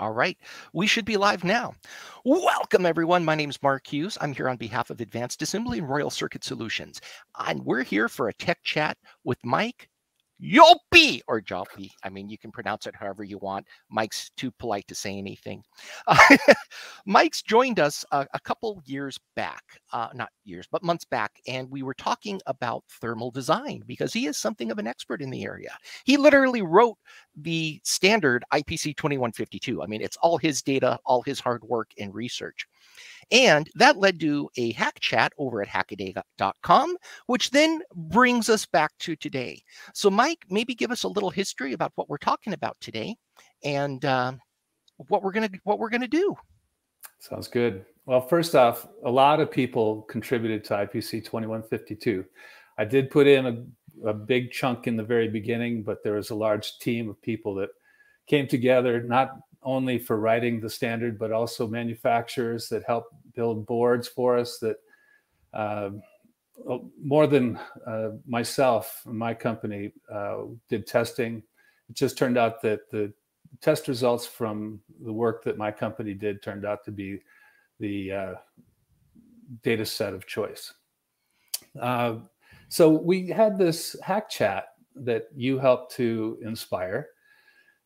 All right, we should be live now. Welcome, everyone. My name is Mark Hughes. I'm here on behalf of Advanced Assembly and Royal Circuit Solutions. And we're here for a tech chat with Mike Yopi or Joppy. I mean, you can pronounce it however you want. Mike's too polite to say anything. Uh, Mike's joined us a, a couple years back, uh, not years, but months back, and we were talking about thermal design because he is something of an expert in the area. He literally wrote the standard IPC 2152. I mean, it's all his data, all his hard work and research. And that led to a hack chat over at hackaday.com, which then brings us back to today. So, Mike, maybe give us a little history about what we're talking about today and uh, what we're gonna what we're gonna do. Sounds good. Well, first off, a lot of people contributed to IPC 2152. I did put in a, a big chunk in the very beginning, but there was a large team of people that came together, not only for writing the standard, but also manufacturers that help build boards for us that uh, more than uh, myself my company uh, did testing. It just turned out that the test results from the work that my company did turned out to be the uh, data set of choice. Uh, so we had this hack chat that you helped to inspire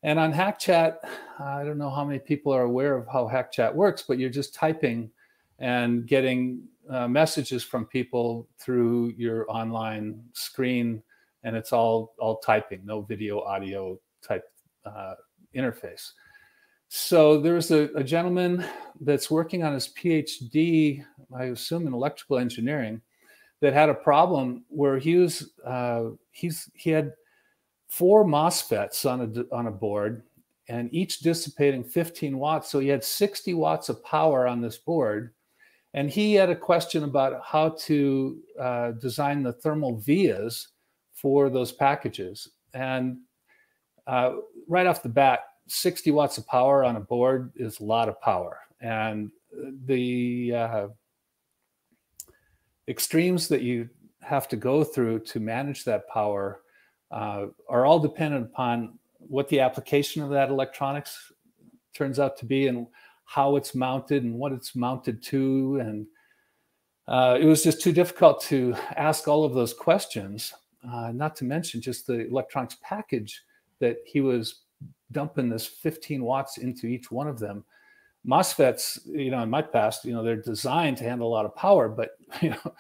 and on hack chat I don't know how many people are aware of how hack chat works, but you're just typing and getting uh, messages from people through your online screen, and it's all all typing, no video, audio type uh, interface. So there's a, a gentleman that's working on his PhD, I assume in electrical engineering, that had a problem where he was uh, he's he had four MOSFETs on a, on a board and each dissipating 15 watts. So he had 60 watts of power on this board. And he had a question about how to uh, design the thermal vias for those packages. And uh, right off the bat, 60 watts of power on a board is a lot of power. And the uh, extremes that you have to go through to manage that power uh, are all dependent upon what the application of that electronics turns out to be and how it's mounted and what it's mounted to. And uh, it was just too difficult to ask all of those questions, uh, not to mention just the electronics package that he was dumping this 15 watts into each one of them. MOSFETs, you know, in my past, you know, they're designed to handle a lot of power, but you know,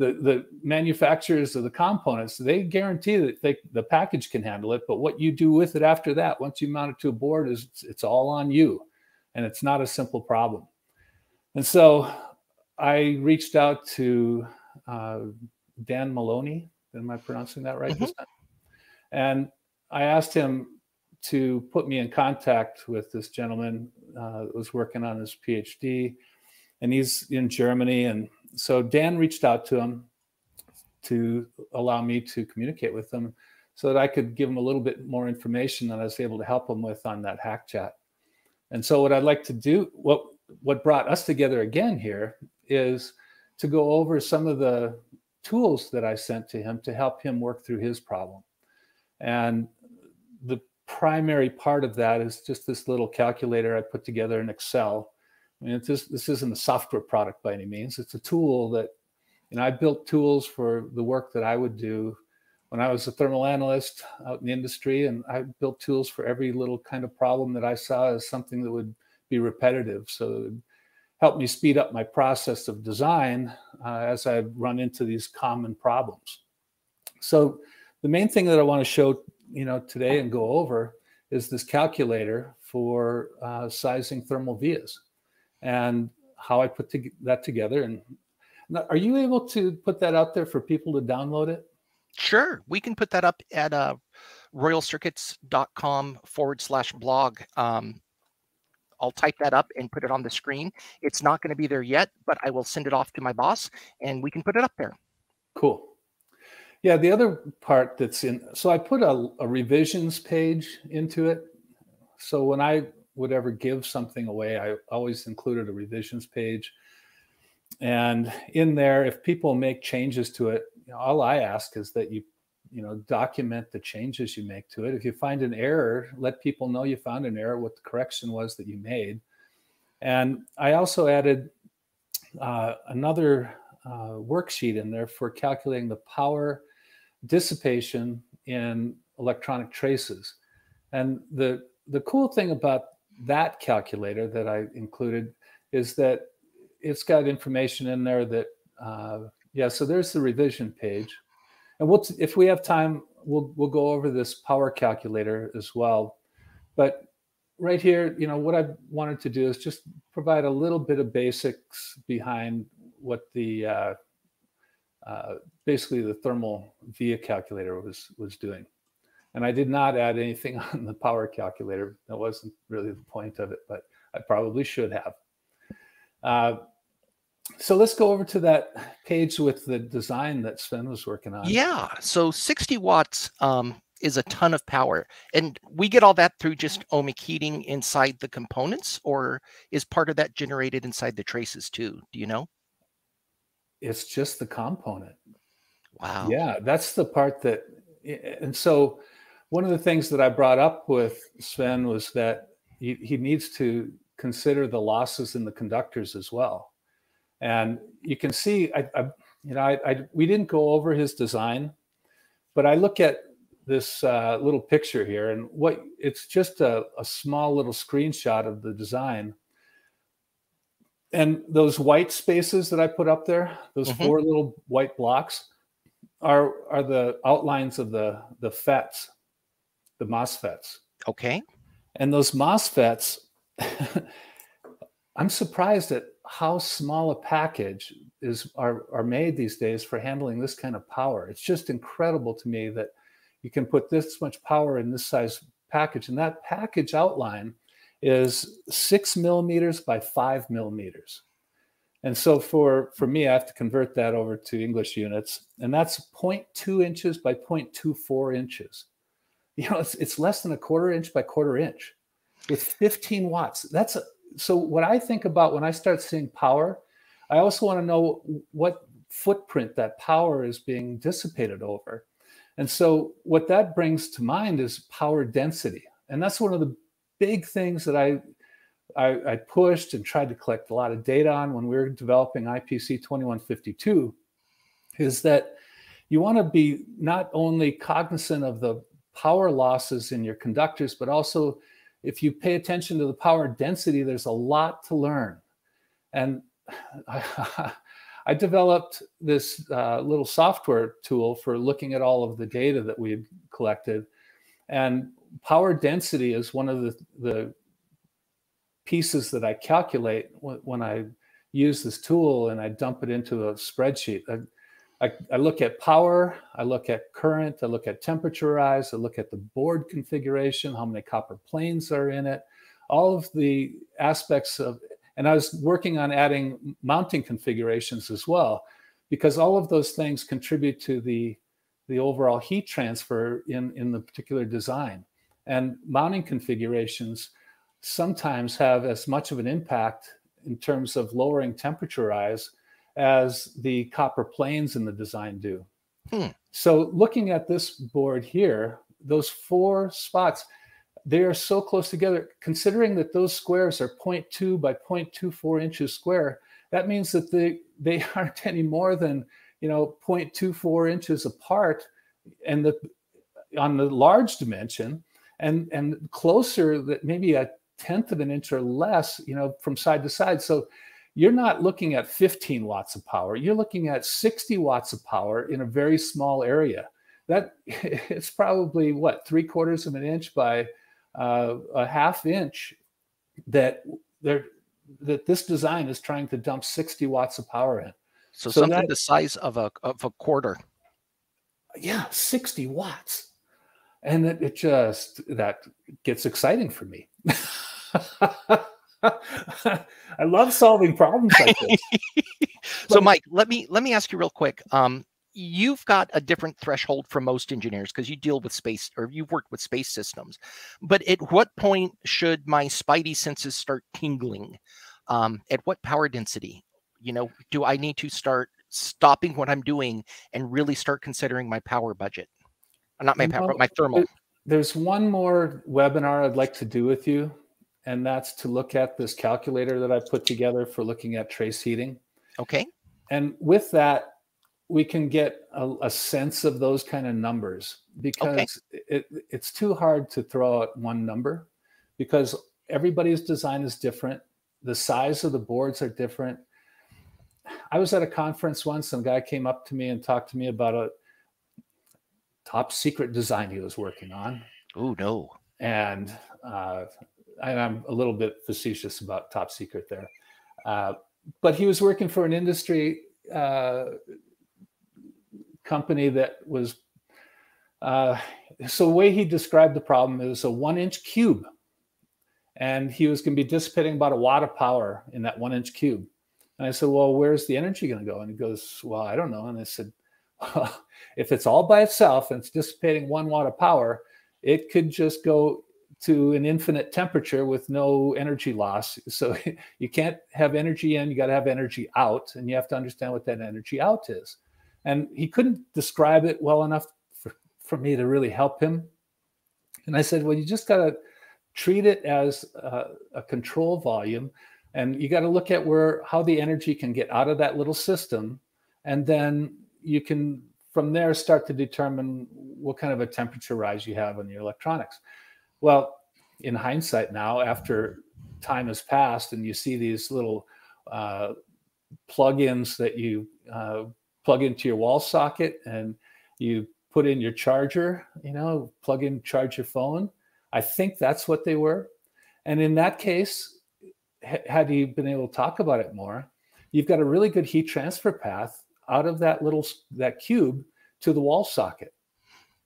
the the manufacturers of the components they guarantee that they, the package can handle it but what you do with it after that once you mount it to a board is it's all on you and it's not a simple problem and so i reached out to uh, dan maloney am i pronouncing that right mm-hmm. and i asked him to put me in contact with this gentleman uh, that was working on his phd and he's in germany and so Dan reached out to him to allow me to communicate with him so that I could give him a little bit more information that I was able to help him with on that hack chat. And so what I'd like to do, what what brought us together again here is to go over some of the tools that I sent to him to help him work through his problem. And the primary part of that is just this little calculator I put together in Excel I mean, this this isn't a software product by any means. It's a tool that, you know, I built tools for the work that I would do when I was a thermal analyst out in the industry, and I built tools for every little kind of problem that I saw as something that would be repetitive. So it would help me speed up my process of design uh, as I run into these common problems. So the main thing that I want to show, you know, today and go over is this calculator for uh, sizing thermal vias and how I put to, that together. And are you able to put that out there for people to download it? Sure, we can put that up at uh, royalcircuits.com forward slash blog. Um, I'll type that up and put it on the screen. It's not going to be there yet, but I will send it off to my boss and we can put it up there. Cool. Yeah, the other part that's in, so I put a, a revisions page into it. So when I would ever give something away, I always included a revisions page. And in there, if people make changes to it, all I ask is that you you know document the changes you make to it. If you find an error let people know you found an error what the correction was that you made. And i also added uh, another uh, worksheet in there for calculating the power dissipation in electronic traces. And the the cool thing about that calculator that i included is that it's got information in there that uh, yeah so there's the revision page. And we'll if we have time we'll we'll go over this power calculator as well. But right here you know what i wanted to do is just provide a little bit of basics behind what the uh, uh, basically the thermal via calculator was was doing. And i did not add anything on the power calculator. That wasn't really the point of it but i probably should have. Uh, so let's go over to that page with the design that Sven was working on. Yeah. So 60 watts um, is a ton of power. And we get all that through just ohmic heating inside the components, or is part of that generated inside the traces too? Do you know? It's just the component. Wow. Yeah, that's the part that, and so one of the things that I brought up with Sven was that he, he needs to consider the losses in the conductors as well and you can see, I, I you know, I, I, we didn't go over his design, but I look at this uh, little picture here, and what it's just a, a small little screenshot of the design. And those white spaces that I put up there, those mm-hmm. four little white blocks, are are the outlines of the the FETs, the MOSFETs. Okay. And those MOSFETs, I'm surprised at how small a package is are, are made these days for handling this kind of power. It's just incredible to me that you can put this much power in this size package. And that package outline is six millimeters by five millimeters. And so for, for me, I have to convert that over to English units. And that's 0.2 inches by 0.24 inches. You know, it's, it's less than a quarter inch by quarter inch with 15 watts. That's a, so what I think about when I start seeing power, I also want to know what footprint that power is being dissipated over. And so what that brings to mind is power density. And that's one of the big things that I, I, I pushed and tried to collect a lot of data on when we were developing IPC 2152 is that you want to be not only cognizant of the power losses in your conductors, but also if you pay attention to the power density, there's a lot to learn. And I, I developed this uh, little software tool for looking at all of the data that we had collected. And power density is one of the, the pieces that I calculate when I use this tool and I dump it into a spreadsheet. I, look at power, I look at current, I look at temperature rise, I look at the board configuration, how many copper planes are in it, all of the aspects of, and I was working on adding mounting configurations as well, because all of those things contribute to the, the overall heat transfer in, in the particular design. And mounting configurations sometimes have as much of an impact in terms of lowering temperature rise as the copper planes in the design do. Hmm. So looking at this board here, those four spots, they are so close together. Considering that those squares are 0.2 by 0.24 inches square, that means that they, they aren't any more than you know 0.24 inches apart and the on the large dimension and and closer that maybe a tenth of an inch or less you know from side to side so you're not looking at 15 watts of power. You're looking at 60 watts of power in a very small area. That it's probably what three quarters of an inch by uh, a half inch that there that this design is trying to dump 60 watts of power in. So, so something that, the size of a of a quarter. Yeah, 60 watts. And it, it just that gets exciting for me. I love solving problems like this. so, Mike, let me let me ask you real quick. Um, you've got a different threshold from most engineers because you deal with space or you've worked with space systems. But at what point should my spidey senses start tingling? Um, at what power density? You know, do I need to start stopping what I'm doing and really start considering my power budget? Not my power, but my thermal. There's one more webinar I'd like to do with you, and that's to look at this calculator that I put together for looking at trace heating. Okay. And with that, we can get a, a sense of those kind of numbers because okay. it, it's too hard to throw out one number because everybody's design is different. The size of the boards are different. I was at a conference once, some guy came up to me and talked to me about a top secret design he was working on. Oh, no. And, uh, I'm a little bit facetious about top secret there. Uh, but he was working for an industry uh, company that was, uh, so the way he described the problem is a one inch cube. And he was going to be dissipating about a watt of power in that one inch cube. And I said, Well, where's the energy going to go? And he goes, Well, I don't know. And I said, well, if it's all by itself and it's dissipating one watt of power, it could just go to an infinite temperature with no energy loss. So you can't have energy in, you got to have energy out, and you have to understand what that energy out is. And he couldn't describe it well enough for, for me to really help him. And I said, well, you just got to treat it as a, a control volume, and you got to look at where how the energy can get out of that little system, and then you can from there start to determine what kind of a temperature rise you have on your electronics. Well, in hindsight now, after time has passed and you see these little uh, plugins that you uh, plug into your wall socket and you put in your charger, you know, plug in, charge your phone. I think that's what they were. And in that case, had you been able to talk about it more, you've got a really good heat transfer path out of that little that cube to the wall socket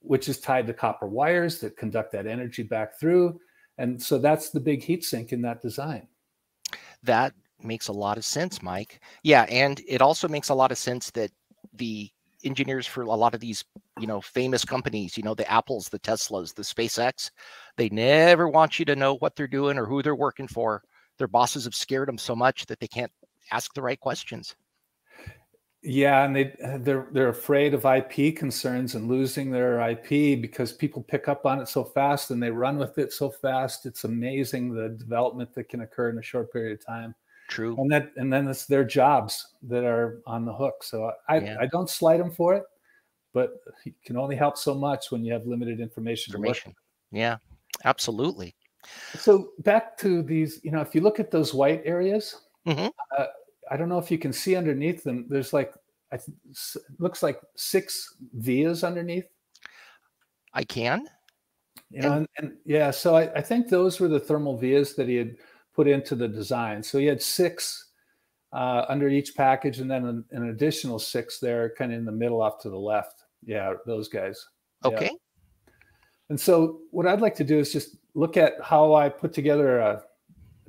which is tied to copper wires that conduct that energy back through. And so that's the big heat sink in that design. That makes a lot of sense, Mike. Yeah, and it also makes a lot of sense that the engineers for a lot of these, you know, famous companies, you know, the Apples, the Teslas, the SpaceX, they never want you to know what they're doing or who they're working for. Their bosses have scared them so much that they can't ask the right questions. Yeah, and they they're they're afraid of IP concerns and losing their IP because people pick up on it so fast and they run with it so fast. It's amazing the development that can occur in a short period of time. True. And that and then it's their jobs that are on the hook. So I yeah. I don't slight them for it, but you can only help so much when you have limited information. Information. Yeah, absolutely. So back to these, you know, if you look at those white areas, mm-hmm. uh, I don't know if you can see underneath them. There's like, I th- looks like six vias underneath. I can. You know, and, and yeah, so I, I, think those were the thermal vias that he had put into the design. So he had six uh, under each package, and then an, an, additional six there, kind of in the middle, off to the left. Yeah, those guys. Okay. Yeah. And so what I'd like to do is just look at how I put together a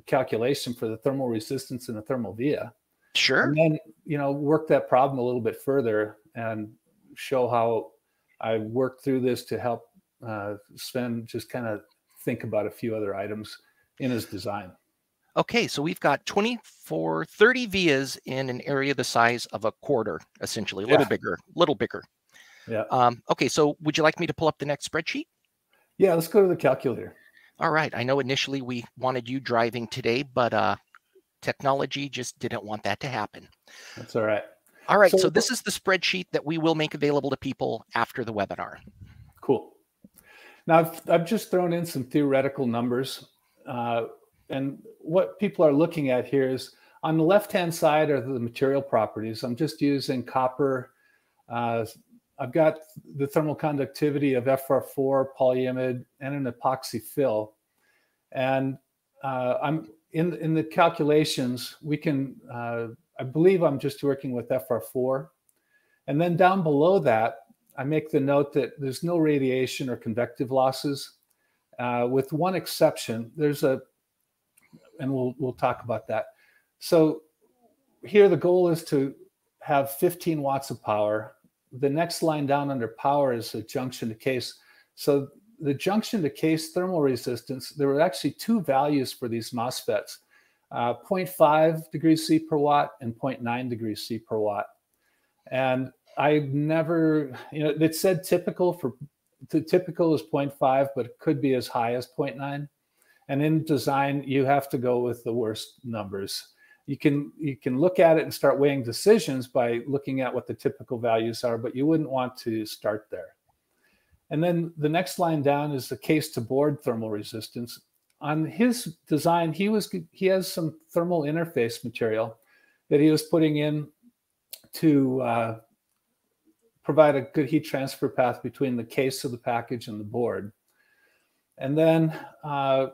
calculation for the thermal resistance in the thermal via. Sure. And then, you know, work that problem a little bit further and show how I worked through this to help uh, Sven just kind of think about a few other items in his design. Okay, so we've got 24, 30 vias in an area the size of a quarter, essentially, a little yeah. bigger, little bigger. Yeah. Um, okay, so would you like me to pull up the next spreadsheet? Yeah, let's go to the calculator. All right. I know initially we wanted you driving today, but uh, Technology just didn't want that to happen. That's all right. All right. So, so this is the spreadsheet that we will make available to people after the webinar. Cool. Now, I've, I've just thrown in some theoretical numbers. Uh, and what people are looking at here is on the left-hand side are the material properties. I'm just using copper. Uh, I've got the thermal conductivity of FR4, polyimide, and an epoxy fill. And uh, I'm in in the calculations, we can. Uh, I believe I'm just working with FR4, and then down below that, I make the note that there's no radiation or convective losses, uh, with one exception. There's a, and we'll we'll talk about that. So here the goal is to have 15 watts of power. The next line down under power is a junction to case. So the junction to case thermal resistance, there were actually two values for these MOSFETs, uh, 0.5 degrees C per watt and 0.9 degrees C per watt. And I've never, you know, it said typical for the typical is 0.5, but it could be as high as 0.9. And in design, you have to go with the worst numbers. You can you can look at it and start weighing decisions by looking at what the typical values are, but you wouldn't want to start there. And then the next line down is the case to board thermal resistance. On his design, he was he has some thermal interface material that he was putting in to uh, provide a good heat transfer path between the case of the package and the board. And then uh,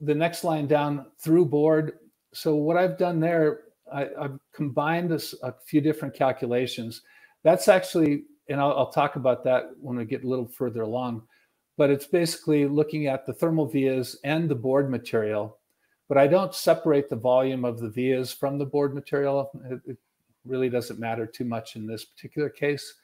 the next line down through board. So what I've done there, I, have combined this, a few different calculations. That's actually, and I'll, I'll talk about that when we get a little further along, but it's basically looking at the thermal vias and the board material. But I don't separate the volume of the vias from the board material. It, it really doesn't matter too much in this particular case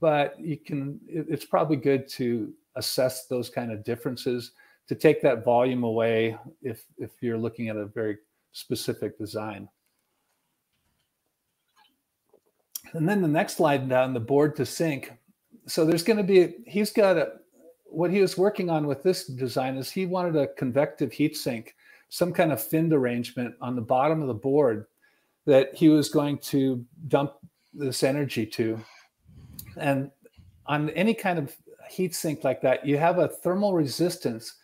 but you can it's probably good to assess those kind of differences to take that volume away if if you're looking at a very specific design and then the next slide down the board to sink so there's going to be he's got a what he was working on with this design is he wanted a convective heat sink some kind of finned arrangement on the bottom of the board that he was going to dump this energy to and on any kind of heat sink like that, you have a thermal resistance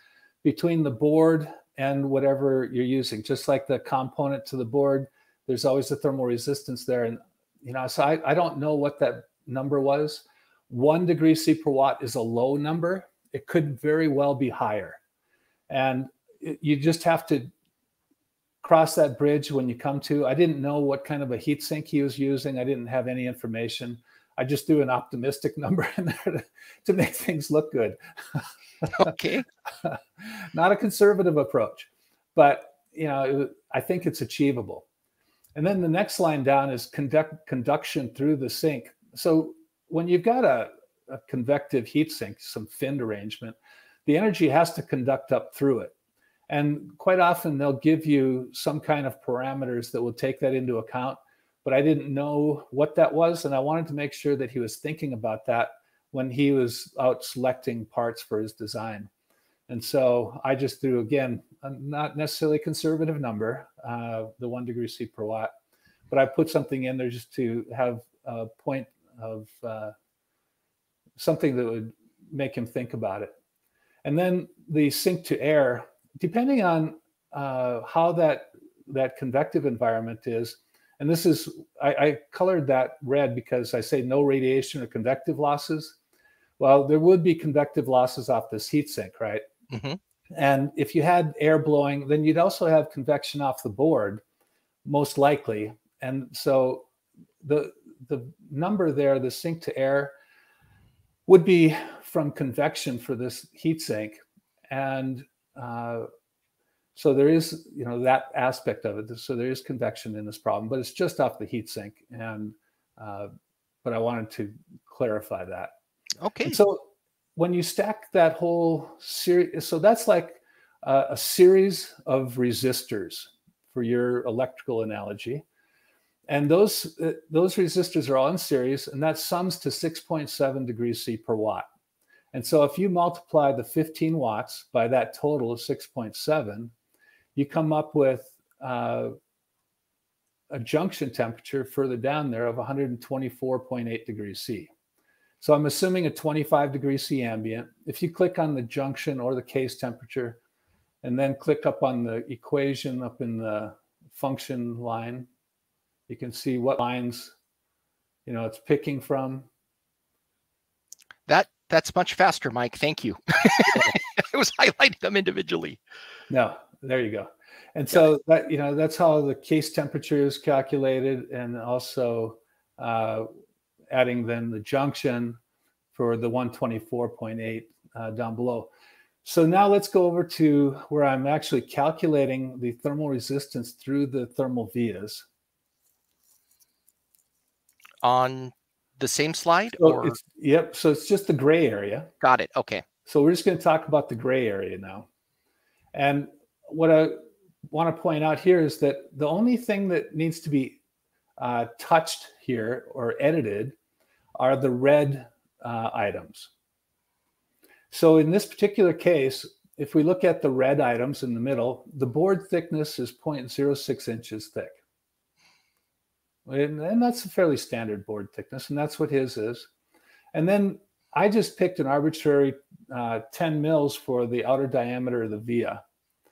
between the board and whatever you're using. Just like the component to the board, there's always a thermal resistance there. And you know, so I, I don't know what that number was. One degree C per watt is a low number. It could very well be higher. And it, you just have to cross that bridge when you come to. I didn't know what kind of a heat sink he was using. I didn't have any information. I just do an optimistic number in there to, to make things look good. okay. Not a conservative approach, but you know, I think it's achievable. And then the next line down is conduct conduction through the sink. So when you've got a, a convective heat sink, some finned arrangement, the energy has to conduct up through it. And quite often they'll give you some kind of parameters that will take that into account but I didn't know what that was. And I wanted to make sure that he was thinking about that when he was out selecting parts for his design. And so I just threw, again, not necessarily conservative number, uh, the one degree C per watt, but I put something in there just to have a point of uh, something that would make him think about it. And then the sink to air, depending on uh, how that that convective environment is, and this is, I, I colored that red because I say no radiation or convective losses. Well, there would be convective losses off this heat sink, right? Mm-hmm. And if you had air blowing, then you'd also have convection off the board, most likely. And so the the number there, the sink to air, would be from convection for this heat sink. And uh, so there is, you know, that aspect of it. So there is convection in this problem, but it's just off the heat sink. And uh, but I wanted to clarify that. Okay. And so when you stack that whole series, so that's like uh, a series of resistors for your electrical analogy. And those uh, those resistors are all in series, and that sums to 6.7 degrees C per watt. And so if you multiply the 15 watts by that total of 6.7, you come up with uh, a junction temperature further down there of 124.8 degrees C. So I'm assuming a 25 degree C ambient. If you click on the junction or the case temperature, and then click up on the equation up in the function line, you can see what lines, you know, it's picking from. That that's much faster, Mike. Thank you. I was highlighting them individually. No, there you go. And so that you know that's how the case temperature is calculated, and also uh, adding then the junction for the 124.8 uh, down below. So now let's go over to where I'm actually calculating the thermal resistance through the thermal vias. On the same slide? So or? yep. So it's just the gray area. Got it. Okay. So we're just going to talk about the gray area now. And what I want to point out here is that the only thing that needs to be uh, touched here or edited are the red uh, items. So in this particular case, if we look at the red items in the middle, the board thickness is 0.06 inches thick. And, and that's a fairly standard board thickness, and that's what his is. And then I just picked an arbitrary uh, 10 mils for the outer diameter of the via.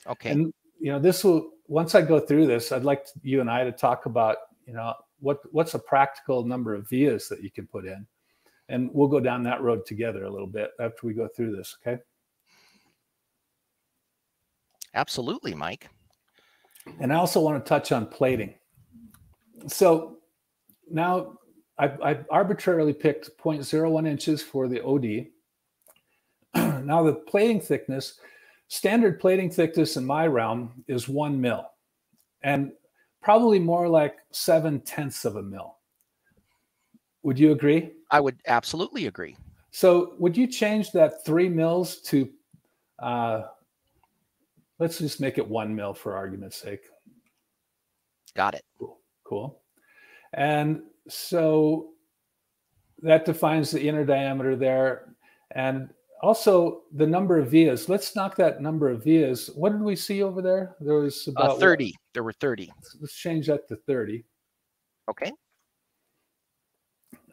Okay. And you know, this will once I go through this, I'd like to, you and I to talk about you know what what's a practical number of vias that you can put in, and we'll go down that road together a little bit after we go through this. Okay. Absolutely, Mike. And I also want to touch on plating. So now I, I arbitrarily picked 0.01 inches for the OD. now the plating thickness, standard plating thickness in my realm is one mil, and probably more like seven tenths of a mil. Would you agree? I would absolutely agree. So would you change that three mils to, uh, let's just make it one mil for argument's sake. Got it. Cool. Cool. And so that defines the inner diameter there. And also the number of vias. Let's knock that number of vias. What did we see over there? There was Uh, about 30. There were 30. Let's change that to 30. Okay.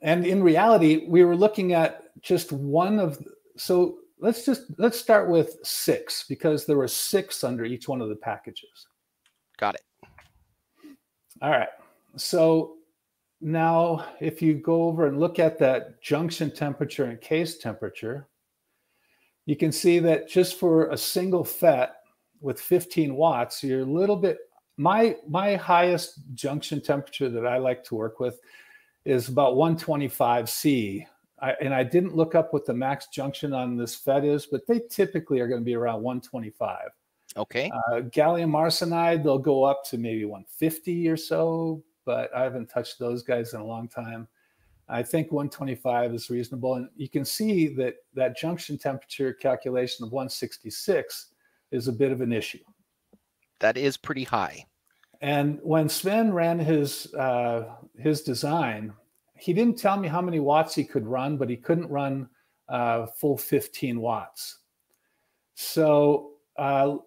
And in reality, we were looking at just one of so let's just let's start with six because there were six under each one of the packages. Got it. All right. So now if you go over and look at that junction temperature and case temperature, you can see that just for a single FET with 15 watts, you're a little bit my my highest junction temperature that I like to work with is about 125 C. I, and I didn't look up what the max junction on this FET is, but they typically are going to be around 125. Okay. Uh, gallium arsenide, they'll go up to maybe 150 or so, but I haven't touched those guys in a long time. I think 125 is reasonable. And you can see that that junction temperature calculation of 166 is a bit of an issue. That is pretty high. And when Sven ran his uh, his design, he didn't tell me how many watts he could run, but he couldn't run uh, full 15 watts. So, uh,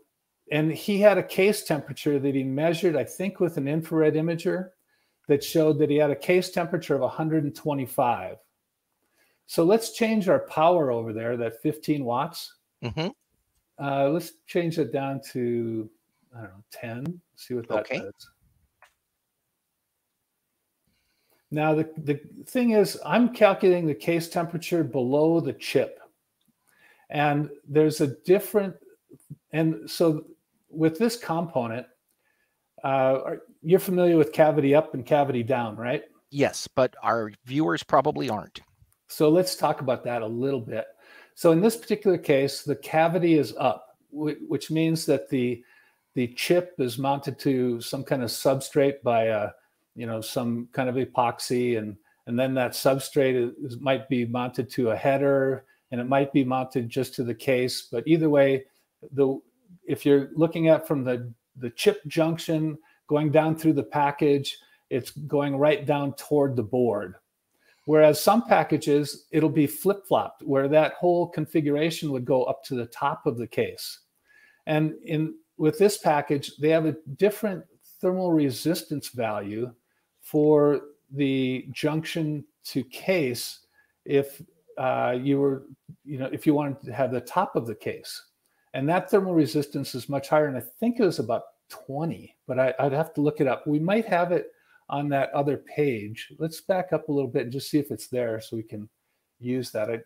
and he had a case temperature that he measured, I think, with an infrared imager that showed that he had a case temperature of 125. So let's change our power over there, that 15 watts. hmm Uh, let's change it down to, I don't know, 10. See what that Okay. does. Now, the, the thing is, I'm calculating the case temperature below the chip. And there's a different, and so with this component, uh, you're familiar with cavity up and cavity down, right? Yes, but our viewers probably aren't. So let's talk about that a little bit. So in this particular case, the cavity is up, which means that the the chip is mounted to some kind of substrate by a, you know, some kind of epoxy, and and then that substrate is, might be mounted to a header, and it might be mounted just to the case. But either way, the if you're looking at from the the chip junction going down through the package, it's going right down toward the board. Whereas some packages, it'll be flip flopped, where that whole configuration would go up to the top of the case. And in with this package, they have a different thermal resistance value for the junction to case if uh, you were, you know, if you wanted to have the top of the case. And that thermal resistance is much higher. And I think it was about 20, but I, I'd have to look it up. We might have it on that other page. Let's back up a little bit and just see if it's there so we can use that. I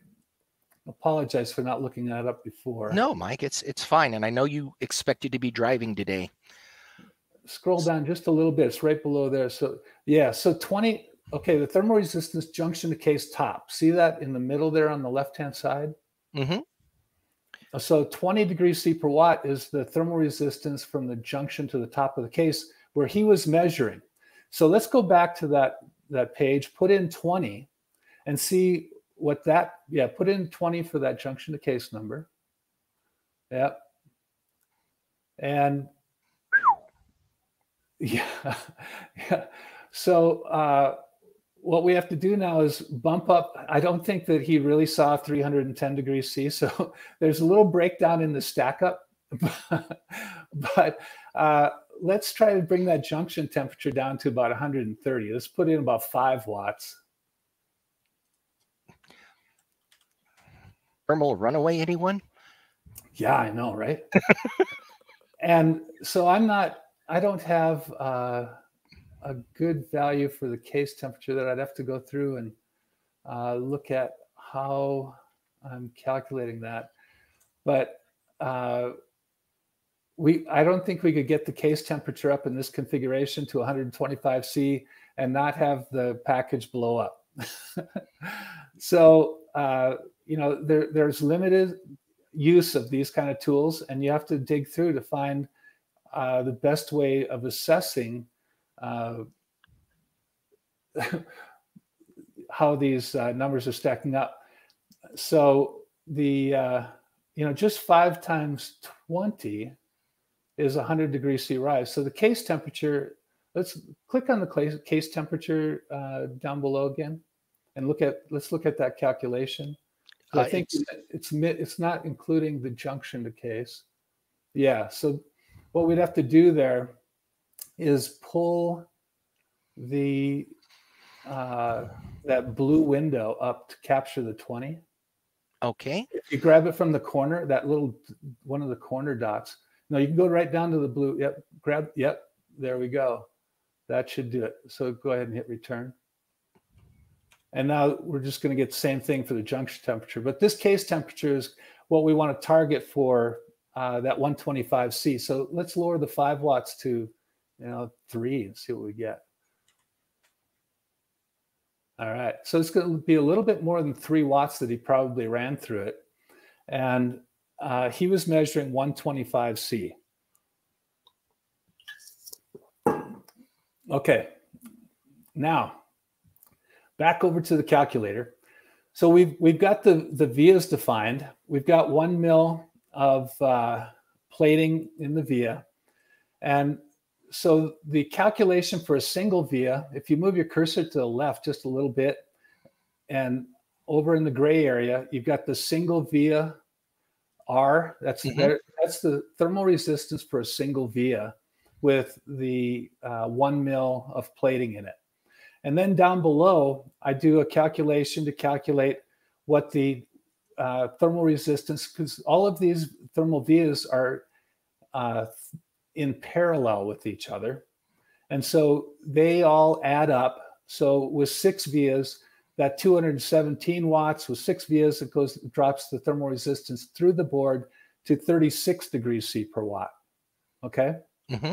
apologize for not looking that up before. No, Mike, it's it's fine. And I know you expected to be driving today. Scroll down just a little bit. It's right below there. So yeah, so 20. Okay, the thermal resistance junction to case top. See that in the middle there on the left-hand side? hmm So 20 degrees C per watt is the thermal resistance from the junction to the top of the case where he was measuring. So let's go back to that, that page, put in 20 and see what that, yeah, put in 20 for that junction to case number. Yep. And yeah, yeah. So uh, what we have to do now is bump up. I don't think that he really saw 310 degrees C. So there's a little breakdown in the stack up, but uh, let's try to bring that junction temperature down to about 130. Let's put in about five watts. Thermal runaway, anyone? Yeah, I know, right? and so I'm not, I don't have uh, a good value for the case temperature that I'd have to go through and uh, look at how I'm calculating that. But uh, we I don't think we could get the case temperature up in this configuration to 125 C and not have the package blow up. so uh, you know there, there's limited use of these kind of tools, and you have to dig through to find uh, the best way of assessing uh, how these uh, numbers are stacking up. So the uh, you know just five times 20 is 100 degrees C rise. So the case temperature, let's click on the case temperature uh, down below again and look at, let's look at that calculation. So uh, I think it's, it's, it's not including the junction to case. Yeah, so what we'd have to do there is pull the uh, that blue window up to capture the 20. Okay. If you grab it from the corner, that little one of the corner dots, no, you can go right down to the blue. Yep, grab, yep, there we go. That should do it. So go ahead and hit return. And now we're just going to get the same thing for the junction temperature. But this case temperature is what we want to target for uh, that 125C. So let's lower the five watts to, you know, three and see what we get. All right. So it's going to be a little bit more than three watts that he probably ran through it. And uh, he was measuring 125C. Okay, now back over to the calculator. So we've we've got the the vias defined. We've got one mil of uh, plating in the via, and so the calculation for a single via, if you move your cursor to the left just a little bit, and over in the gray area, you've got the single via R. That's mm-hmm. that's the thermal resistance for a single via with the uh, one mil of plating in it. And then down below, I do a calculation to calculate what the uh, thermal resistance, because all of these thermal vias are uh, in parallel with each other. And so they all add up. So with six vias, that 217 watts with six vias, it goes drops the thermal resistance through the board to 36 degrees C per watt. Okay. Mm-hmm.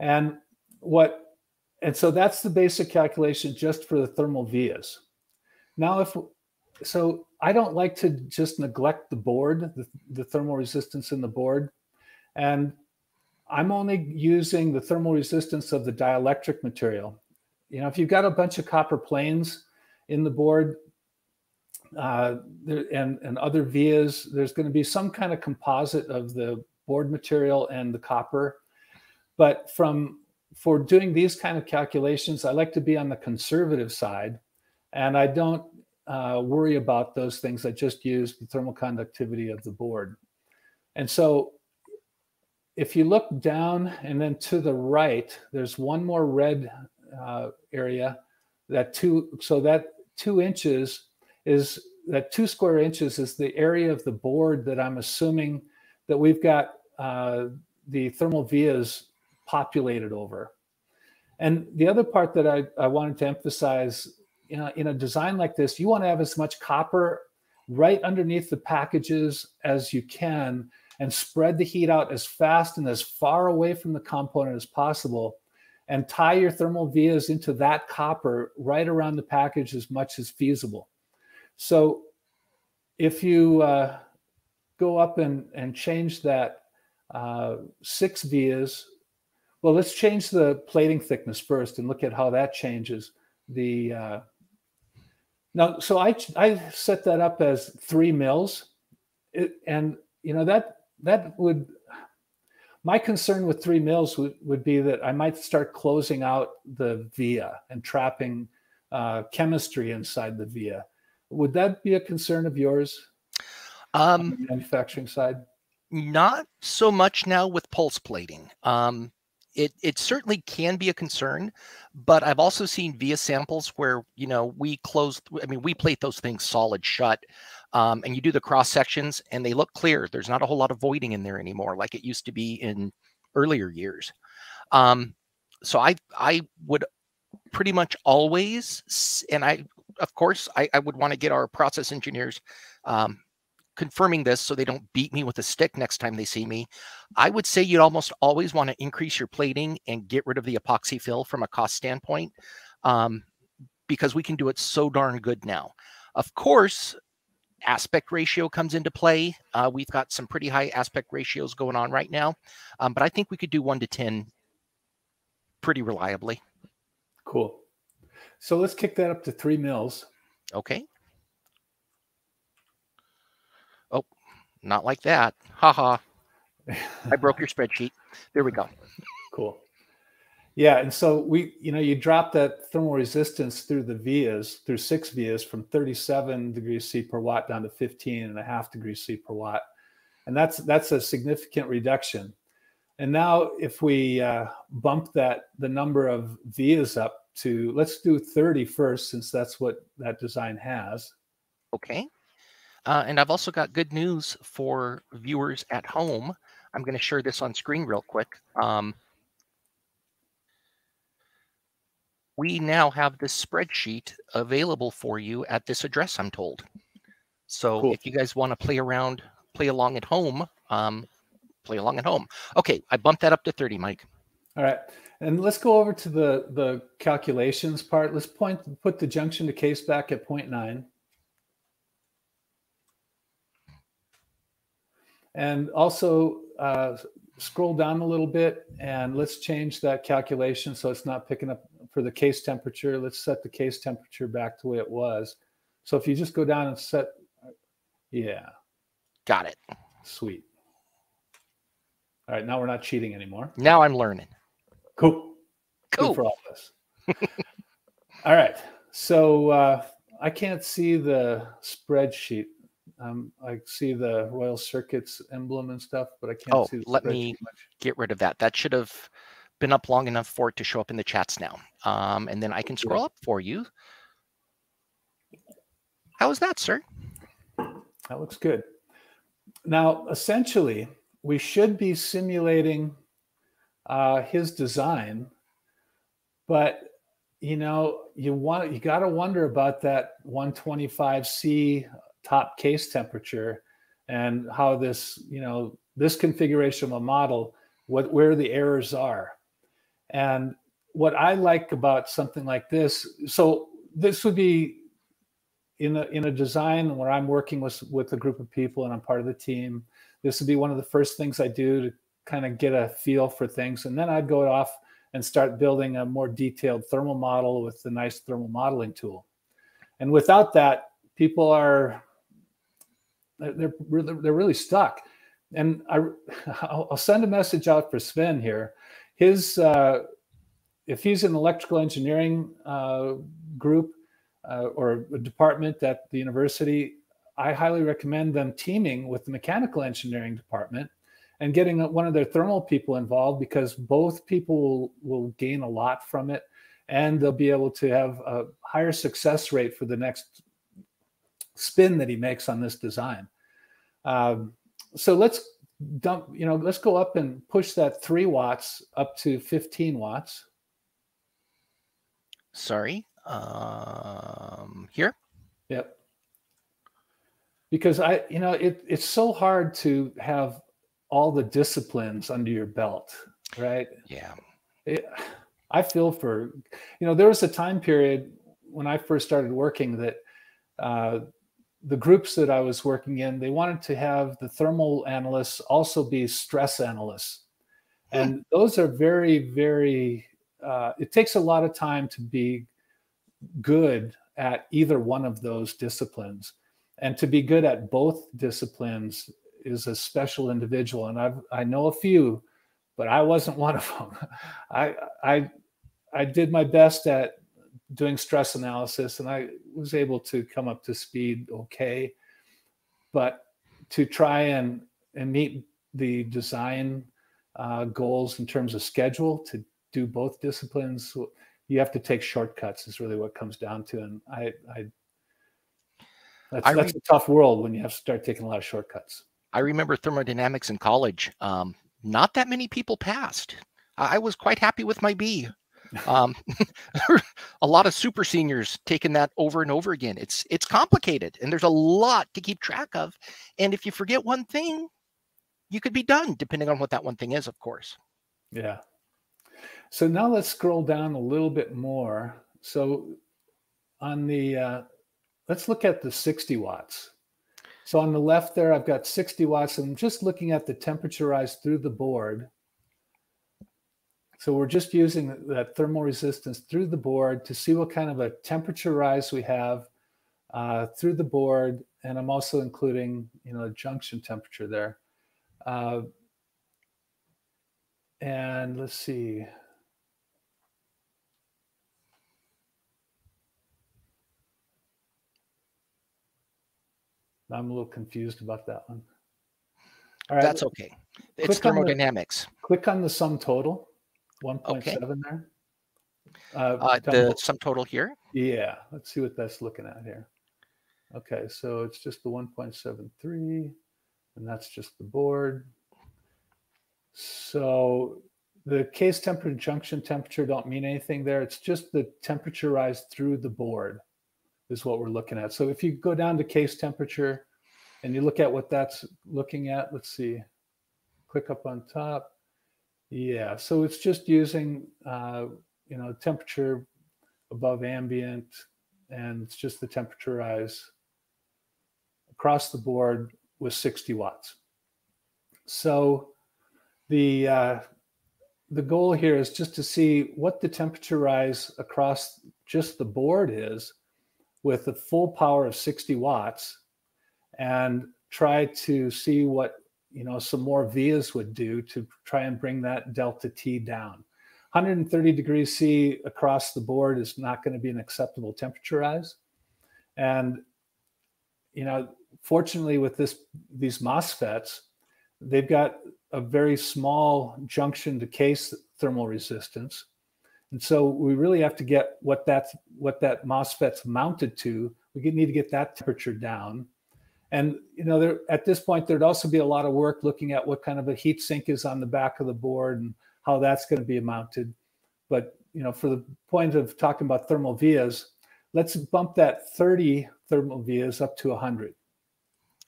And what, and so that's the basic calculation just for the thermal vias. Now, if so, I don't like to just neglect the board, the, the thermal resistance in the board. And I'm only using the thermal resistance of the dielectric material. You know, if you've got a bunch of copper planes, in the board uh, and, and other vias, there's going to be some kind of composite of the board material and the copper. But from for doing these kind of calculations, I like to be on the conservative side, and I don't uh, worry about those things. I just use the thermal conductivity of the board. And so if you look down and then to the right, there's one more red uh, area that two, so that two inches is that two square inches is the area of the board that I'm assuming that we've got uh, the thermal vias populated over. And the other part that I, I wanted to emphasize you know, in a design like this, you want to have as much copper right underneath the packages as you can and spread the heat out as fast and as far away from the component as possible and tie your thermal vias into that copper right around the package as much as feasible. So if you uh, go up and, and change that uh, six vias, well, let's change the plating thickness first and look at how that changes the. Uh, now, so I I set that up as three mils, it, and you know that that would my concern with three mils would, would be that I might start closing out the via and trapping uh, chemistry inside the via. Would that be a concern of yours? Um, manufacturing side? Not so much now with pulse plating. Um, it it certainly can be a concern, but I've also seen via samples where you know we close. I mean, we plate those things solid shut, um, and you do the cross sections, and they look clear. There's not a whole lot of voiding in there anymore, like it used to be in earlier years. Um, so I I would pretty much always, and I of course I, I would want to get our process engineers um, confirming this so they don't beat me with a stick next time they see me. I would say you'd almost always want to increase your plating and get rid of the epoxy fill from a cost standpoint um, because we can do it so darn good now. Of course, aspect ratio comes into play. Uh, we've got some pretty high aspect ratios going on right now, um, but I think we could do one to 10 pretty reliably. Cool. So let's kick that up to three mils. Okay. Oh, not like that. Ha ha. I broke your spreadsheet. There we go. Cool. Yeah, and so we, you know, you drop that thermal resistance through the vias, through six vias from 37 degrees C per watt down to 15 and a half degrees C per watt. And that's that's a significant reduction. And now if we uh, bump that the number of vias up to let's do 30 first, since that's what that design has. Okay. Uh, and I've also got good news for viewers at home. I'm going to share this on screen real quick. Um, we now have this spreadsheet available for you at this address, I'm told. So cool. if you guys want to play around, play along at home, um, play along at home. Okay, I bumped that up to 30, Mike. All right. And let's go over to the, the calculations part. Let's point put the junction to case back at 0.9. And also uh, scroll down a little bit and let's change that calculation so it's not picking up for the case temperature. Let's set the case temperature back to the way it was. So if you just go down and set, yeah. Got it. Sweet. All right, now we're not cheating anymore. Now I'm learning. Cool. Cool. For all of us. all right. So uh, I can't see the spreadsheet. Um, I see the Royal Circuits emblem and stuff, but I can't oh, see. let me much. get rid of that. That should have been up long enough for it to show up in the chats now. Um, and then I can scroll up for you. How is that, sir? That looks good. Now, essentially, we should be simulating uh, his design, but you know, you want you got to wonder about that 125C top case temperature and how this, you know, this configuration of a model, what where the errors are. And what I like about something like this, so this would be in a in a design where I'm working with with a group of people and I'm part of the team this would be one of the first things I do to kind of get a feel for things. And then I'd go off and start building a more detailed thermal model with the nice thermal modeling tool. And without that, people are they're they're really stuck. And I I'll send a message out for Sven here. His uh, if he's an electrical engineering uh, group uh, or a department at the university, I highly recommend them teaming with the mechanical engineering department and getting one of their thermal people involved because both people will, will gain a lot from it and they'll be able to have a higher success rate for the next spin that he makes on this design. Um, so let's dump, you know, let's go up and push that three watts up to 15 watts. Sorry. Um, here. Yep because I, you know, it, it's so hard to have all the disciplines under your belt, right? Yeah. It, I feel for, you know, there was a time period when I first started working that uh, the groups that I was working in, they wanted to have the thermal analysts also be stress analysts. Hmm. And those are very, very, uh, it takes a lot of time to be good at either one of those disciplines and to be good at both disciplines is a special individual and I've, i know a few but i wasn't one of them i i i did my best at doing stress analysis, and I was able to come up to speed okay. But to try and and meet the design uh, goals in terms of schedule to do both disciplines, you have to take shortcuts. Is really what comes down to, and I, I that's, I that's a tough world when you have to start taking a lot of shortcuts. I remember thermodynamics in college. Um, not that many people passed. I was quite happy with my B. Um, a lot of super seniors taking that over and over again. It's it's complicated, and there's a lot to keep track of. And if you forget one thing, you could be done, depending on what that one thing is, of course. Yeah. So now let's scroll down a little bit more. So on the uh, let's look at the 60 watts. So on the left there, I've got 60 watts. I'm just looking at the temperature rise through the board. So we're just using that thermal resistance through the board to see what kind of a temperature rise we have uh, through the board. And I'm also including, you know, a junction temperature there. Uh, and let's see. I'm a little confused about that one. All right. That's okay. It's click thermodynamics. On the, click on the sum total, 1.7 okay. there. Uh, uh, the sum total here? Yeah. Let's see what that's looking at here. Okay. So it's just the 1.73, and that's just the board. So the case temperature and junction temperature don't mean anything there. It's just the temperature rise through the board is what we're looking at. So if you go down to case temperature and you look at what that's looking at, let's see, click up on top. Yeah, so it's just using, uh, you know, temperature above ambient and it's just the temperature rise across the board with 60 watts. So the uh, the goal here is just to see what the temperature rise across just the board is with the full power of 60 watts and try to see what you know some more vias would do to try and bring that delta t down 130 degrees c across the board is not going to be an acceptable temperature rise and you know fortunately with this these mosfets they've got a very small junction to case thermal resistance and so we really have to get what that's what that MOSFET's mounted to. We need to get that temperature down. And you know, there at this point, there'd also be a lot of work looking at what kind of a heat sink is on the back of the board and how that's going to be mounted. But you know, for the point of talking about thermal vias, let's bump that 30 thermal vias up to 100.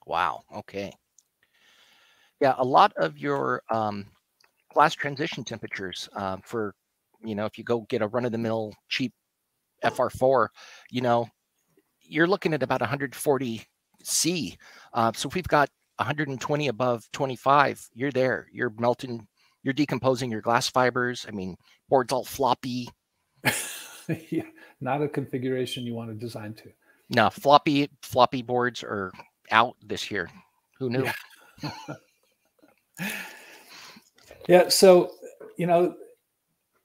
Wow. Okay. Yeah, a lot of your um, glass transition temperatures uh, for you know, if you go get a run of the mill cheap FR4, you know, you're looking at about 140 C. Uh, so if we've got 120 above 25, you're there. You're melting, you're decomposing your glass fibers. I mean, board's all floppy. yeah, not a configuration you want to design to. No, floppy floppy boards are out this year. Who knew? Yeah. yeah so you know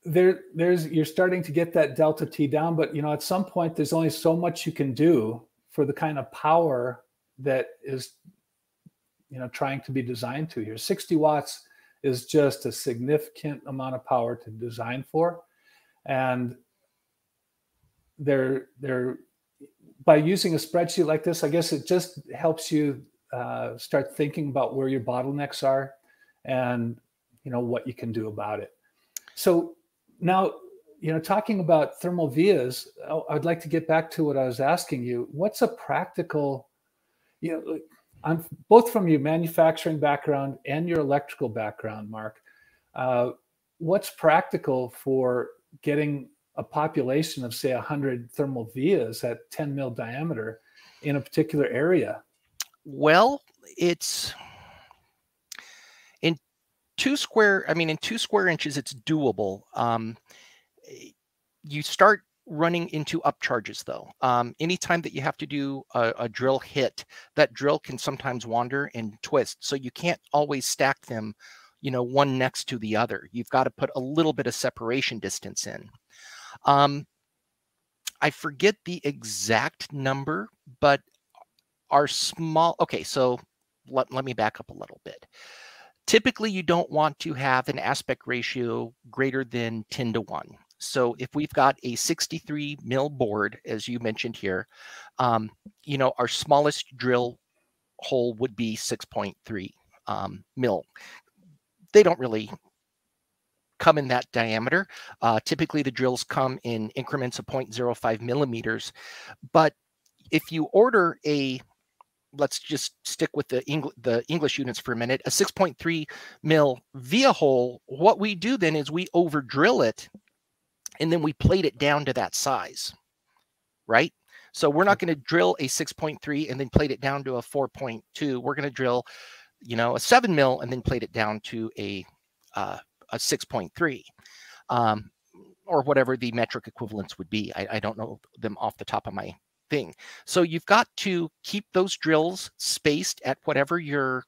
there there's you're starting to get that delta t down but you know at some point there's only so much you can do for the kind of power that is you know trying to be designed to here. 60 watts is just a significant amount of power to design for. And they're they're by using a spreadsheet like this i guess it just helps you uh, start thinking about where your bottlenecks are and you know what you can do about it. So now, you know, talking about thermal vias, oh, I'd like to get back to what I was asking you. What's a practical, you know, I'm both from your manufacturing background and your electrical background, Mark. Uh, what's practical for getting a population of, say, 100 thermal vias at 10 mil diameter in a particular area? Well, it's in two square, I mean, in two square inches, it's doable. Um, you start running into upcharges though. Um, anytime that you have to do a, a, drill hit, that drill can sometimes wander and twist. So you can't always stack them, you know, one next to the other. You've got to put a little bit of separation distance in. Um, I forget the exact number, but our small, okay, so let, let me back up a little bit. Typically, you don't want to have an aspect ratio greater than 10 to 1. So if we've got a 63 mil board, as you mentioned here, um, you know, our smallest drill hole would be 6.3 um, mil. They don't really come in that diameter. Uh, typically, the drills come in increments of 0.05 millimeters. But if you order a let's just stick with the, the English units for a minute, a 6.3 mil via hole, what we do then is we over drill it and then we plate it down to that size, right? So we're not going to drill a 6.3 and then plate it down to a 4.2. We're going to drill, you know, a seven mil and then plate it down to a uh, a 6.3 um, or whatever the metric equivalents would be. I, I don't know them off the top of my thing. So you've got to keep those drills spaced at whatever your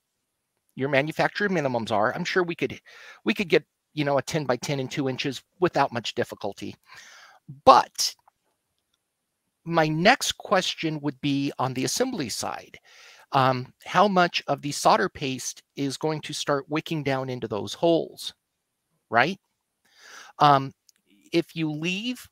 your manufacturer minimums are. I'm sure we could we could get you know a 10 by 10 and two inches without much difficulty. But my next question would be on the assembly side. Um, how much of the solder paste is going to start wicking down into those holes? right? Um, if you leave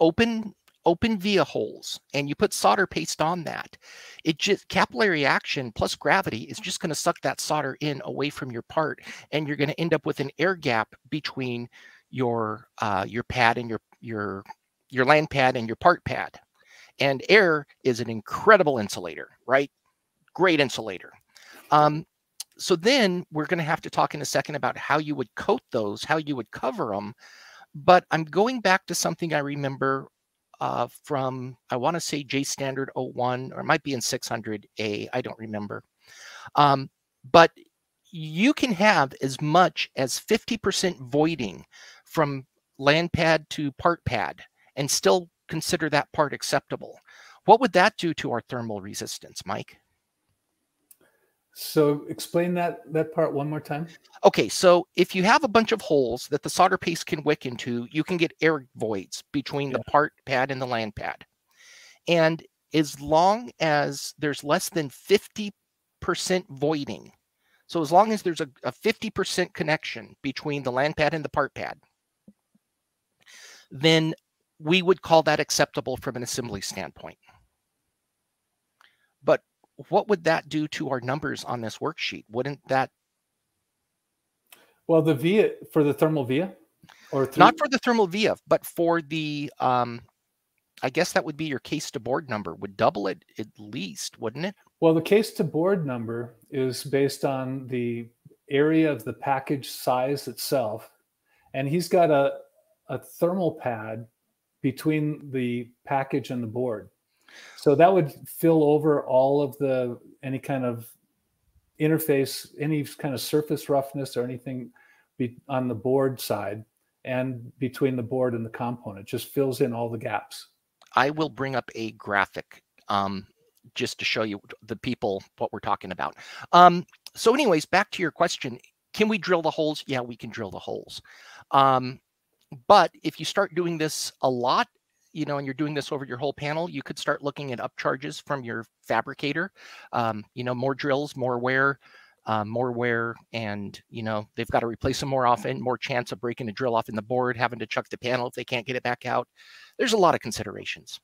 open open via holes and you put solder paste on that, it just capillary action plus gravity is just going to suck that solder in away from your part, and you're going to end up with an air gap between your uh, your pad and your your your land pad and your part pad. And air is an incredible insulator, right? Great insulator. Um, so then we're going to have to talk in a second about how you would coat those, how you would cover them. But I'm going back to something I remember uh, from, I want to say J Standard 01, or it might be in 600A, I don't remember. Um, but you can have as much as 50% voiding from land pad to part pad and still consider that part acceptable. What would that do to our thermal resistance, Mike? So explain that that part one more time. Okay, so if you have a bunch of holes that the solder paste can wick into, you can get air voids between yeah. the part pad and the land pad. And as long as there's less than 50% voiding, so as long as there's a, a 50% connection between the land pad and the part pad, then we would call that acceptable from an assembly standpoint. What would that do to our numbers on this worksheet? Wouldn't that? Well, the via for the thermal via, or through... not for the thermal via, but for the, um, I guess that would be your case to board number. Would double it at least, wouldn't it? Well, the case to board number is based on the area of the package size itself, and he's got a a thermal pad between the package and the board. So that would fill over all of the any kind of interface, any kind of surface roughness or anything be, on the board side and between the board and the component. Just fills in all the gaps. I will bring up a graphic um, just to show you the people what we're talking about. Um, so, anyways, back to your question: Can we drill the holes? Yeah, we can drill the holes. Um, but if you start doing this a lot you know, and you're doing this over your whole panel, you could start looking at upcharges from your fabricator. Um, you know, more drills, more wear, um, more wear, and you know they've got to replace them more often, more chance of breaking a drill off in the board, having to chuck the panel if they can't get it back out. There's a lot of considerations.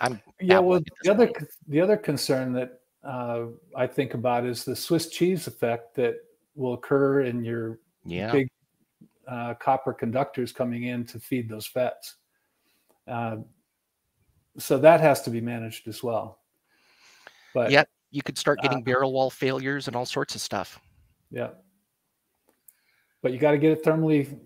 I'm yeah. Well, the other the other concern that uh, I think about is the Swiss cheese effect that will occur in your yeah. big uh, copper conductors coming in to feed those FETs. Uh, so that has to be managed as well. But yeah, you could start getting uh, barrel wall failures and all sorts of stuff. Yeah. But you got to get it thermally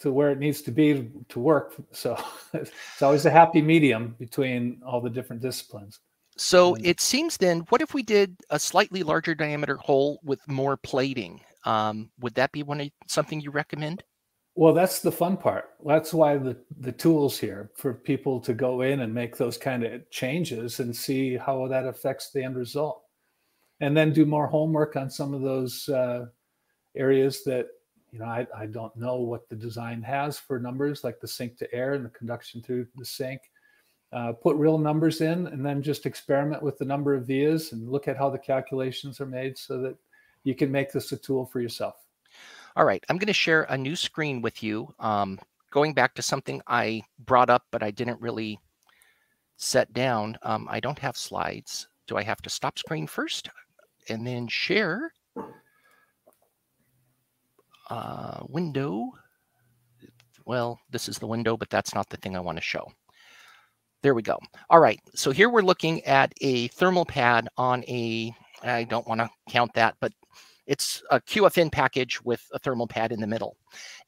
to where it needs to be to work. So it's always a happy medium between all the different disciplines. So it seems then, what if we did a slightly larger diameter hole with more plating? Um, would that be one of, something you recommend? Well, that's the fun part. That's why the the tools here for people to go in and make those kind of changes and see how that affects the end result, and then do more homework on some of those uh, areas that you know I, I don't know what the design has for numbers like the sink to air and the conduction through the sink. uh, put real numbers in, and then just experiment with the number of vias and look at how the calculations are made so that you can make this a tool for yourself. All right, I'm going to share a new screen with you. Um, going back to something I brought up, but I didn't really set down. Um, I don't have slides. Do I have to stop screen first and then share? Uh, window. Well, this is the window, but that's not the thing I want to show. There we go. All right, so here we're looking at a thermal pad on a, I don't want to count that, but it's a QFN package with a thermal pad in the middle.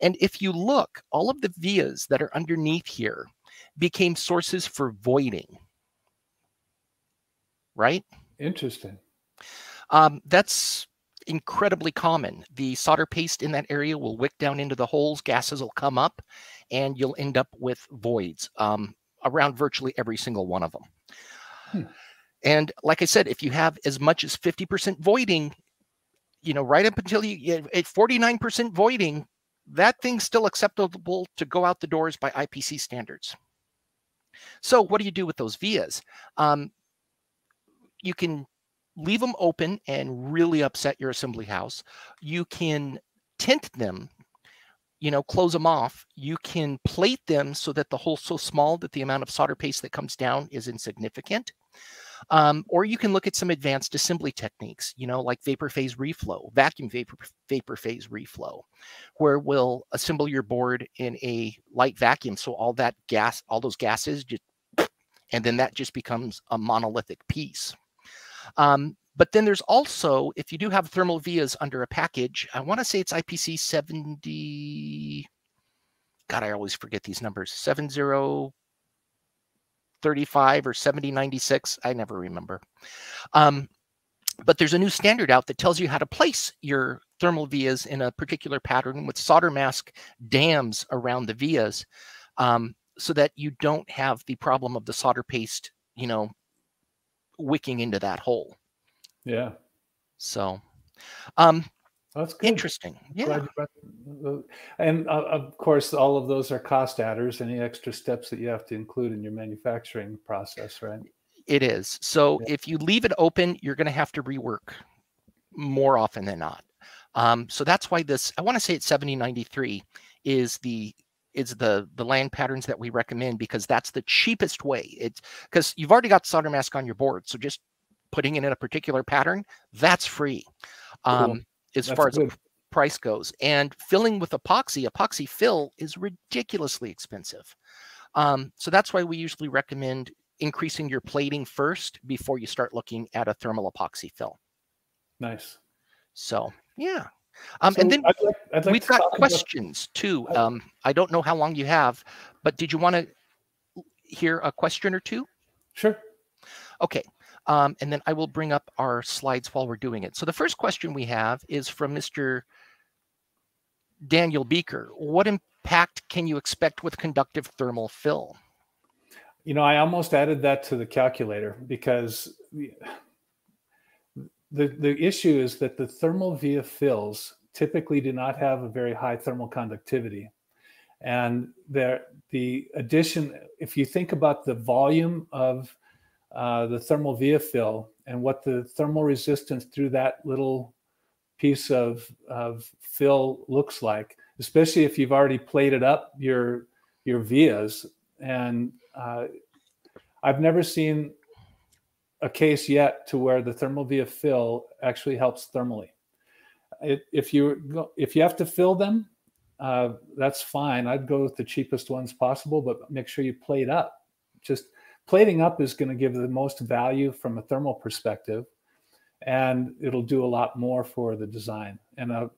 And if you look, all of the vias that are underneath here became sources for voiding. Right? Interesting. Um, that's incredibly common. The solder paste in that area will wick down into the holes, gases will come up, and you'll end up with voids um, around virtually every single one of them. Hmm. And like I said, if you have as much as 50% voiding, you know, right up until you at 49% voiding, that thing's still acceptable to go out the doors by IPC standards. So what do you do with those vias? Um, you can leave them open and really upset your assembly house. You can tent them, you know, close them off. You can plate them so that the hole's so small that the amount of solder paste that comes down is insignificant. Um, or you can look at some advanced assembly techniques, you know, like vapor phase reflow, vacuum vapor, vapor phase reflow, where we'll assemble your board in a light vacuum. So all that gas, all those gases, just, and then that just becomes a monolithic piece. Um, but then there's also, if you do have thermal vias under a package, I want to say it's IPC 70. God, I always forget these numbers. 7035 or 7096. I never remember. Um, but there's a new standard out that tells you how to place your thermal vias in a particular pattern with solder mask dams around the vias um, so that you don't have the problem of the solder paste, you know, wicking into that hole. Yeah. So, um, that's good. interesting. Yeah. And uh, of course, all of those are cost adders. Any extra steps that you have to include in your manufacturing process, right? It is. So yeah. if you leave it open, you're going to have to rework more often than not. Um, so that's why this, I want to say it's 7093 is the is the the land patterns that we recommend because that's the cheapest way. It's because you've already got solder mask on your board, so just putting it in a particular pattern that's free, um, cool. As that's far good. as price goes. And filling with epoxy, epoxy fill is ridiculously expensive. Um, so that's why we usually recommend increasing your plating first before you start looking at a thermal epoxy fill. Nice. So yeah, um, so and then I'd like, I'd like we've got questions about... too. Um, I don't know how long you have, but did you want to hear a question or two? Sure. Okay. Um, and then I will bring up our slides while we're doing it. So the first question we have is from Mr. Daniel Beaker. What impact can you expect with conductive thermal fill? You know, I almost added that to the calculator because the, the issue is that the thermal via fills typically do not have a very high thermal conductivity. And there, the addition, if you think about the volume of uh, the thermal via fill and what the thermal resistance through that little piece of, of fill looks like, especially if you've already plated up your, your vias. And uh, I've never seen a case yet to where the thermal via fill actually helps thermally. It, if you if you have to fill them, uh, that's fine. I'd go with the cheapest ones possible, but make sure you plate up. Just plating up is going to give the most value from a thermal perspective, and it'll do a lot more for the design. And I,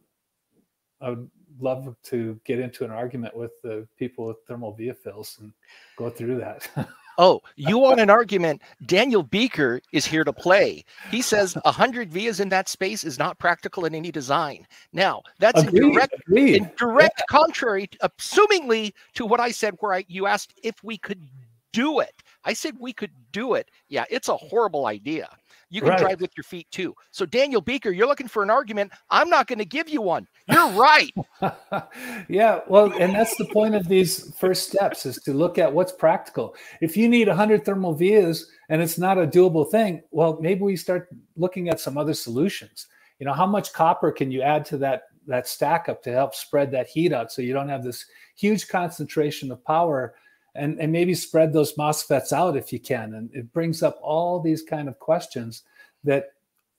I would love to get into an argument with the people with thermal via and go through that. Oh, you want an argument? Daniel Beaker is here to play. He says 100 vias in that space is not practical in any design. Now, that's agreed, in direct, in direct yeah. contrary, assumingly to what I said, where I, you asked if we could do it. I said we could do it. Yeah, it's a horrible idea. You can Right. drive with your feet too. So Daniel Beaker, you're looking for an argument. I'm not going to give you one. You're right. yeah, well, and that's the point of these first steps is to look at what's practical. If you need 100 thermal vias and it's not a doable thing, well, maybe we start looking at some other solutions. You know, how much copper can you add to that that stack up to help spread that heat out so you don't have this huge concentration of power and, and maybe spread those MOSFETs out if you can. And it brings up all these kind of questions that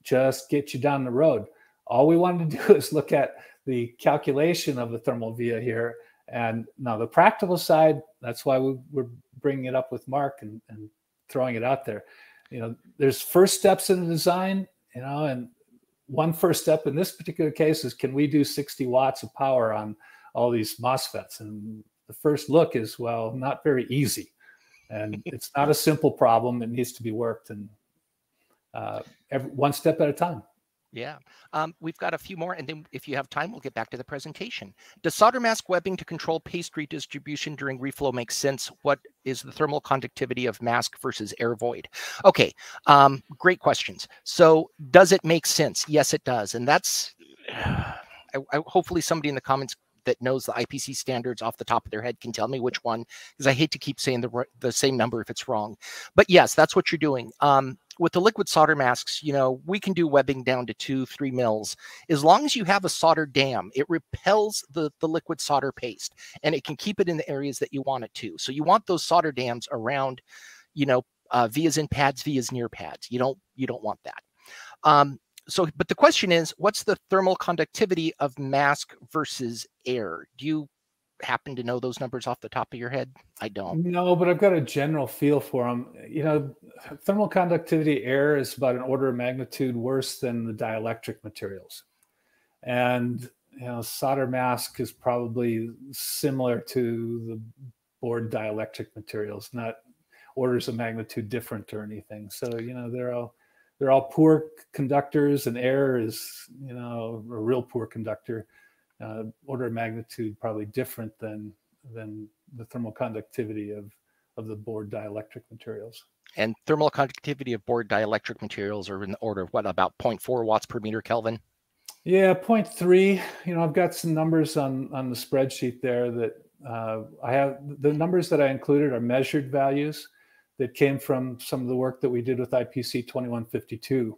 just get you down the road. All we wanted to do is look at the calculation of the thermal via here. And now the practical side, that's why we, we're bringing it up with Mark and, and throwing it out there. You know, there's first steps in the design, you know, and one first step in this particular case is can we do 60 watts of power on all these MOSFETs? And the first look is, well, not very easy. And it's not a simple problem. It needs to be worked and uh, every, one step at a time. Yeah. Um, we've got a few more, and then if you have time, we'll get back to the presentation. Does solder mask webbing to control paste redistribution during reflow make sense? What is the thermal conductivity of mask versus air void? Okay, um, great questions. So does it make sense? Yes, it does. And that's, I, I, hopefully somebody in the comments that knows the IPC standards off the top of their head can tell me which one, because I hate to keep saying the, the same number if it's wrong. But yes, that's what you're doing. Um, with the liquid solder masks, you know, we can do webbing down to two, three mils. As long as you have a solder dam, it repels the, the liquid solder paste and it can keep it in the areas that you want it to. So you want those solder dams around, you know, uh, vias in pads, vias near pads. You don't, you don't want that. Um, so, but the question is, what's the thermal conductivity of mask versus air? Do you happen to know those numbers off the top of your head? I don't. No, but I've got a general feel for them. You know, thermal conductivity air is about an order of magnitude worse than the dielectric materials. And, you know, solder mask is probably similar to the board dielectric materials, not orders of magnitude different or anything. So, you know, they're all they're all poor conductors and air is, you know, a real poor conductor uh, order of magnitude probably different than than the thermal conductivity of of the board dielectric materials. And thermal conductivity of board dielectric materials are in the order of what about 0.4 watts per meter Kelvin? Yeah, 0.3. You know, I've got some numbers on on the spreadsheet there that uh, I have. The numbers that I included are measured values that came from some of the work that we did with IPC 2152.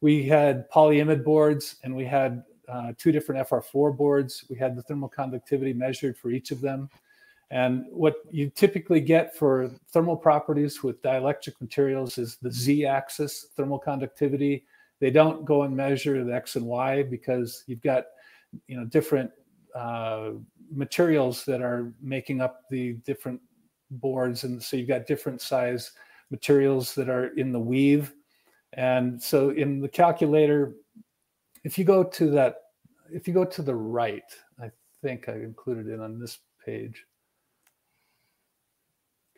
We had polyimide boards and we had uh, two different FR4 boards. We had the thermal conductivity measured for each of them. And what you typically get for thermal properties with dielectric materials is the z-axis thermal conductivity. They don't go and measure the x and y because you've got you know different uh, materials that are making up the different boards, and so you've got different size materials that are in the weave. And so in the calculator, if you go to that, if you go to the right, I think I included it on this page.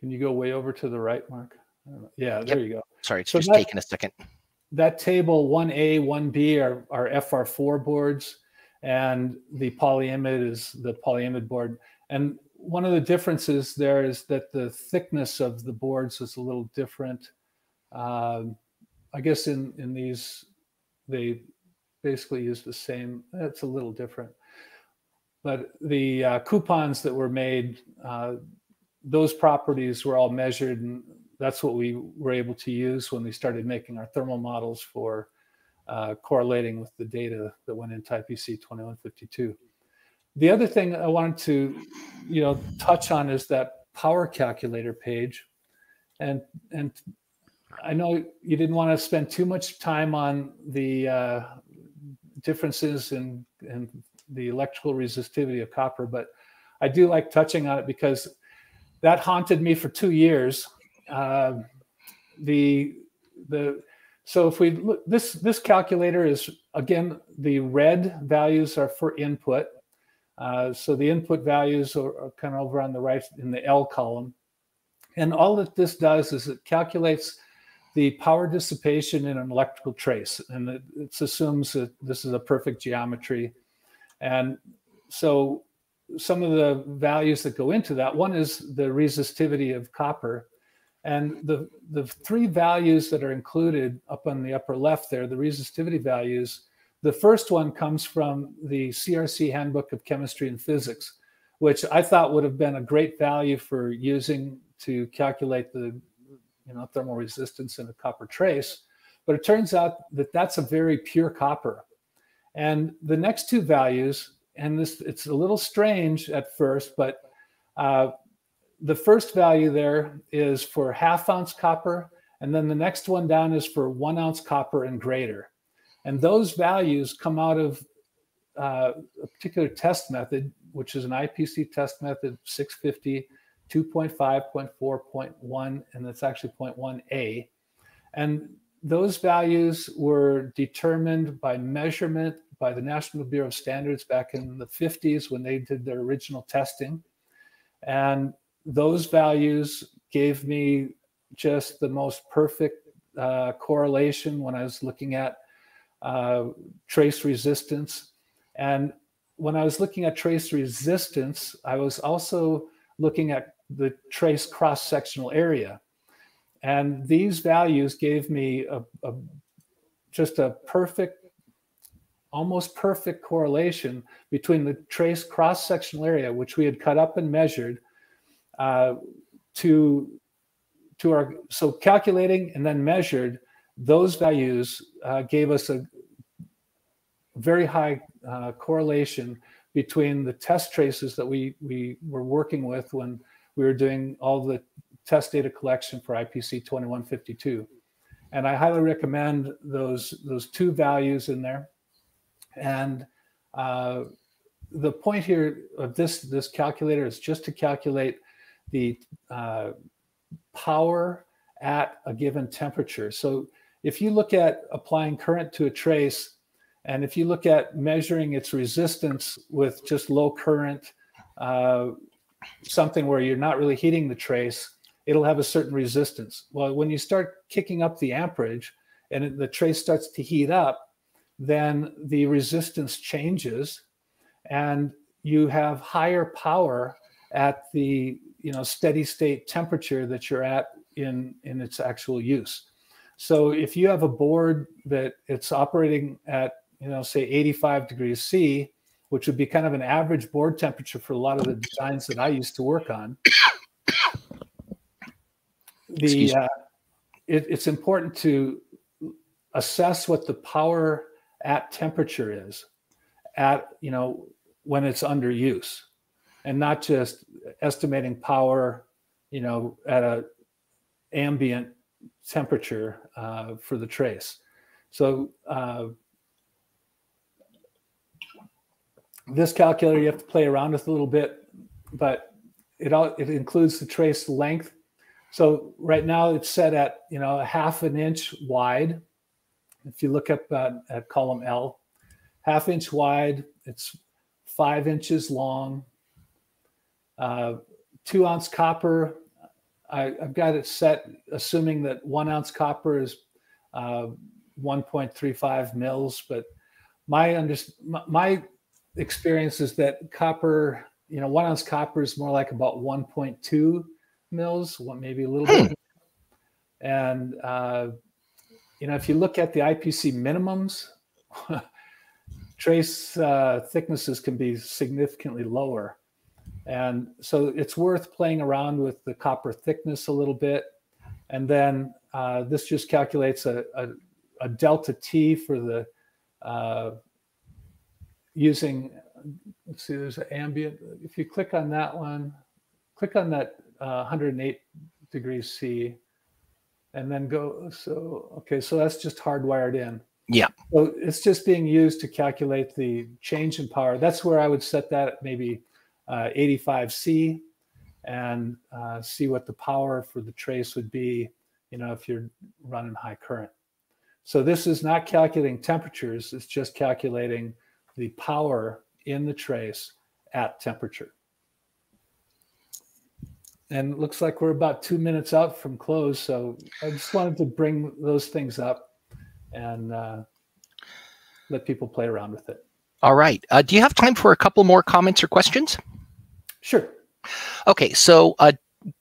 Can you go way over to the right, Mark? Yeah, there you go. Sorry, it's So just that- taking a second. That table 1A, 1B are, are FR4 boards, and the polyimide is the polyimide board. And one of the differences there is that the thickness of the boards is a little different. Um, I guess in, in these, they basically use the same, that's a little different. But the uh, coupons that were made, uh, those properties were all measured and that's what we were able to use when we started making our thermal models for uh, correlating with the data that went into IPC 2152. The other thing I wanted to, you know, touch on is that power calculator page, and and I know you didn't want to spend too much time on the uh, differences in in the electrical resistivity of copper, but I do like touching on it because that haunted me for two years. Uh, the the so if we look this this calculator is again the red values are for input uh, so the input values are, are, kind of over on the right in the L column. And all that this does is it calculates the power dissipation in an electrical trace. And it, it assumes that this is a perfect geometry. And so some of the values that go into that one is the resistivity of copper. And the, the three values that are included up on the upper left there, the resistivity values, the first one comes from the CRC Handbook of Chemistry and Physics, which I thought would have been a great value for using to calculate the you know, thermal resistance in a copper trace. But it turns out that that's a very pure copper. And the next two values, and this it's a little strange at first, but uh, the first value there is for half ounce copper, and then the next one down is for one ounce copper and greater. And those values come out of uh, a particular test method, which is an IPC test method 650, 2.5, 0.4, and that's actually 0.1a. And those values were determined by measurement by the National Bureau of Standards back in the 50s when they did their original testing. And those values gave me just the most perfect uh, correlation when I was looking at uh, trace resistance. And when I was looking at trace resistance, I was also looking at the trace cross sectional area. And these values gave me a, a, just a perfect, almost perfect correlation between the trace cross sectional area, which we had cut up and measured, uh, to to our so calculating and then measured those values uh, gave us a very high uh, correlation between the test traces that we we were working with when we were doing all the test data collection for IPC 2152. And I highly recommend those those two values in there. And uh, the point here of this this calculator is just to calculate the uh, power at a given temperature. So if you look at applying current to a trace, and if you look at measuring its resistance with just low current, uh, something where you're not really heating the trace, it'll have a certain resistance. Well, when you start kicking up the amperage and the trace starts to heat up, then the resistance changes and you have higher power at the you know steady state temperature that you're at in in its actual use so if you have a board that it's operating at you know say 85 degrees c which would be kind of an average board temperature for a lot of the designs that i used to work on the uh, it, it's important to assess what the power at temperature is at you know when it's under use and not just estimating power, you know, at a ambient temperature uh, for the trace. So uh, this calculator you have to play around with a little bit, but it all it includes the trace length. So right now it's set at you know a half an inch wide. If you look up uh, at column L, half inch wide, it's five inches long, uh, two ounce copper, I, have got it set assuming that one ounce copper is uh, 1.35 mils, but my, under, my experience is that copper, you know, one ounce copper is more like about 1.2 mils, maybe a little bit. And, uh, you know, if you look at the IPC minimums, trace uh, thicknesses can be significantly lower. And so it's worth playing around with the copper thickness a little bit. And then uh, this just calculates a, a, a, delta T for the uh, using, let's see, there's an ambient. If you click on that one, click on that uh, 108 degrees C and then go. So, okay, so that's just hardwired in. Yeah. So it's just being used to calculate the change in power. That's where I would set that maybe uh, 85C and uh, see what the power for the trace would be, you know, if you're running high current. So this is not calculating temperatures, it's just calculating the power in the trace at temperature. And it looks like we're about two minutes out from close. So I just wanted to bring those things up and uh, let people play around with it. All right. Uh, do you have time for a couple more comments or questions? Sure. Okay, so uh,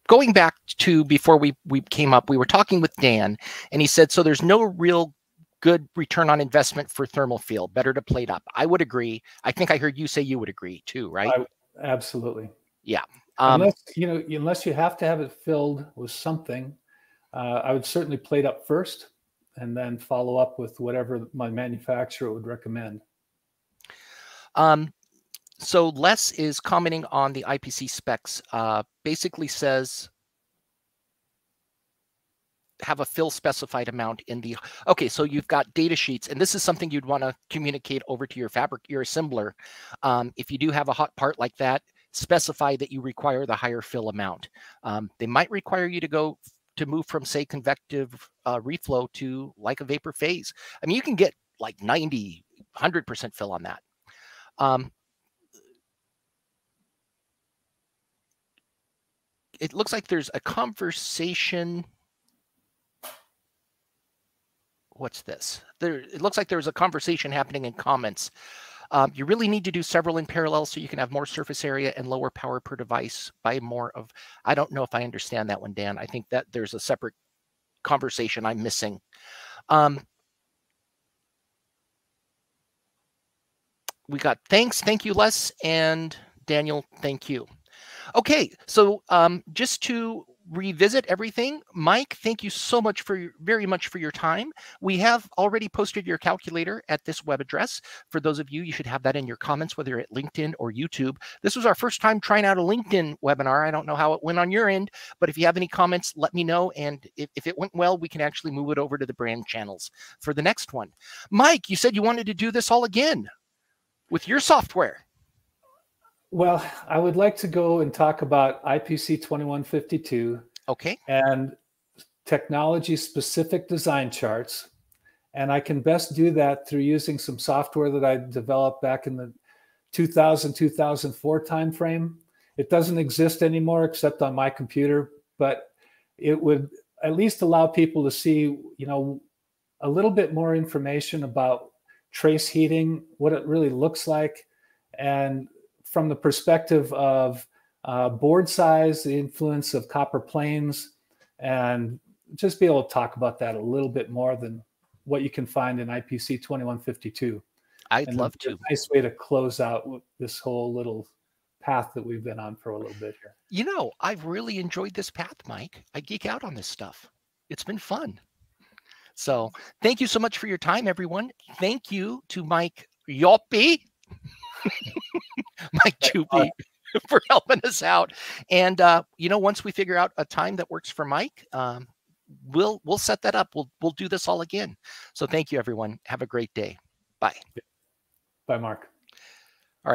going back to before we we came up, we were talking with Dan, and he said so. There's no real good return on investment for thermal fill. Better to plate up. I would agree. I think I heard you say you would agree too, right? I, absolutely. Yeah. Um, unless you know, unless you have to have it filled with something, uh, I would certainly plate up first, and then follow up with whatever my manufacturer would recommend. Um, so Les is commenting on the IPC specs. Uh, basically says have a fill specified amount in the okay so you've got data sheets and this is something you'd want to communicate over to your fabric your assembler. Um, if you do have a hot part like that specify that you require the higher fill amount. Um, they might require you to go to move from say convective uh, reflow to like a vapor phase. I mean you can get like 90 100% fill on that. Um, it looks like there's a conversation what's this? There, it looks like there's a conversation happening in comments. Um, you really need to do several in parallel so you can have more surface area and lower power per device by more of, I don't know if I understand that one, Dan. I think that there's a separate conversation I'm missing. Um, we got thanks. Thank you, Les. And Daniel, thank you. Okay, so um, just to revisit everything. Mike, thank you so much for very much for your time. We have already posted your calculator at this web address. For those of you, you should have that in your comments, whether at LinkedIn or YouTube. This was our first time trying out a LinkedIn webinar. I don't know how it went on your end, but if you have any comments, let me know. And if, if it went well, we can actually move it over to the brand channels for the next one. Mike, you said you wanted to do this all again with your software. Well, I would like to go and talk about IPC 2152. Okay. And technology specific design charts. And I can best do that through using some software that I developed back in the 2000, 2004 timeframe. It doesn't exist anymore except on my computer, but it would at least allow people to see, you know, a little bit more information about trace heating, what it really looks like, and from the perspective of uh, board size, the influence of copper planes, and just be able to talk about that a little bit more than what you can find in IPC 2152. I'd and love to. nice way to close out this whole little path that we've been on for a little bit here. You know, I've really enjoyed this path, Mike. I geek out on this stuff. It's been fun. So thank you so much for your time, everyone. Thank you to Mike Jouppi. Mike Jouppi for helping us out. And uh, you know, once we figure out a time that works for Mike, um, we'll we'll set that up. We'll we'll do this all again. So thank you, everyone. Have a great day. Bye. Bye, Mark.